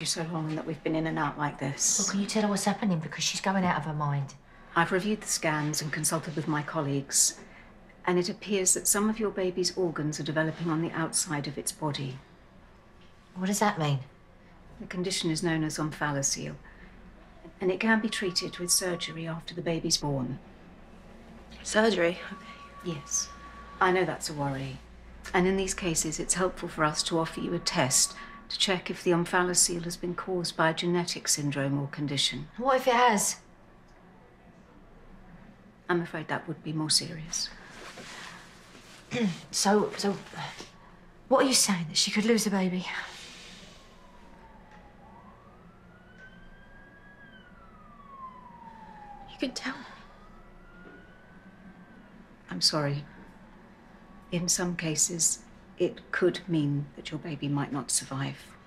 you so long that we've been in and out like this. Well, can you tell her what's happening? Because she's going out of her mind. I've reviewed the scans and consulted with my colleagues, and it appears that some of your baby's organs are developing on the outside of its body. What does that mean? The condition is known as omphalocele, and it can be treated with surgery after the baby's born. Surgery? Yes, I know that's a worry. And in these cases, it's helpful for us to offer you a test to check if the omphalocele has been caused by a genetic syndrome or condition. What if it has? I'm afraid that would be more serious. So, so, what are you saying? That she could lose a baby? You can tell me. I'm sorry. In some cases, it could mean that your baby might not survive.